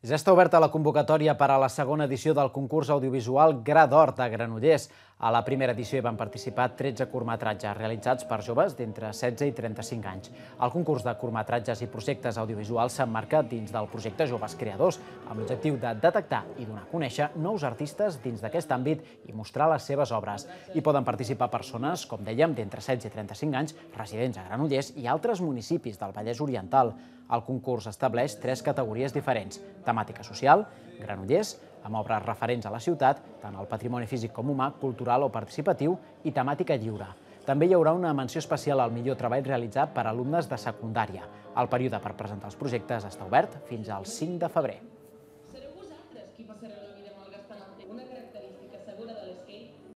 Ja està oberta la convocatòria per a la segona edició del concurs audiovisual Gra d'Or de Granollers. A la primera edició hi van participar 13 curtmetratges realitzats per joves d'entre 16 i 35 anys. El concurs de curtmetratges i projectes audiovisuals s'emmarca dins del projecte Joves Creadors, amb l'objectiu de detectar i donar a conèixer nous artistes dins d'aquest àmbit i mostrar les seves obres. Hi poden participar persones, com dèiem, d'entre 16 i 35 anys, residents a Granollers i altres municipis del Vallès Oriental. El concurs estableix tres categories diferents, temàtica social, Granollers, amb obres referents a la ciutat, tant al patrimoni físic com humà, cultural o participatiu i temàtica lliure. També hi haurà una menció especial al millor treball realitzat per alumnes de secundària. El període per presentar els projectes està obert fins al 5 de febrer. Sereu vosaltres qui passareu la vida